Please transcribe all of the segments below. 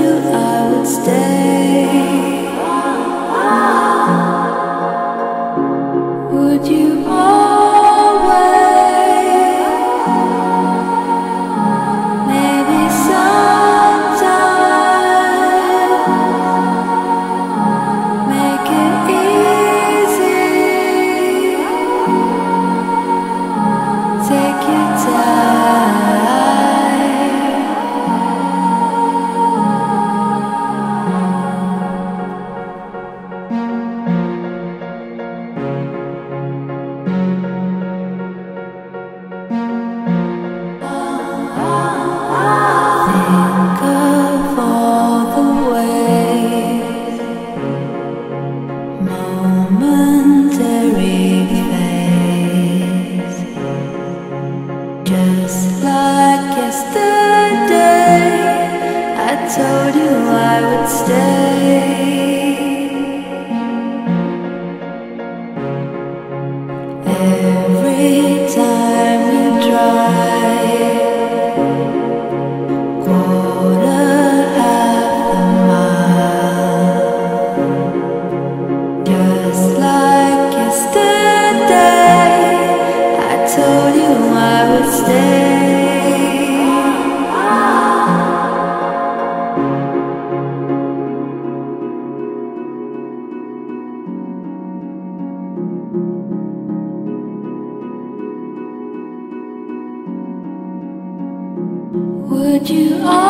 knew I would stay. told you I would stay. Every time drive, quarter half a mile, just like yesterday. I told you I would stay. Would you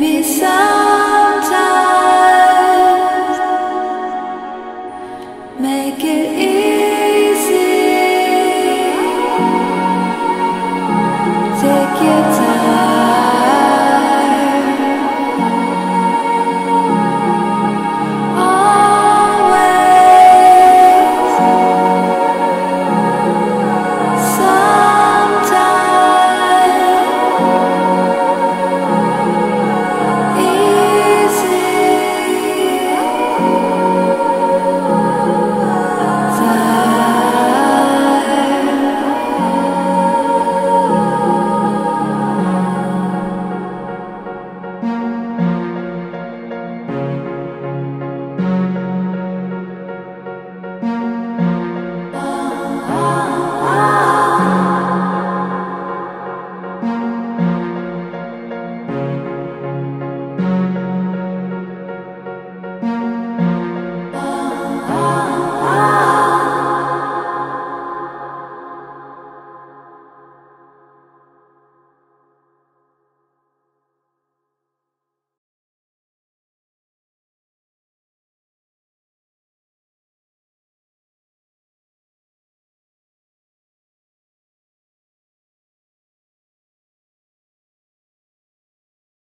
Maybe sometimes make it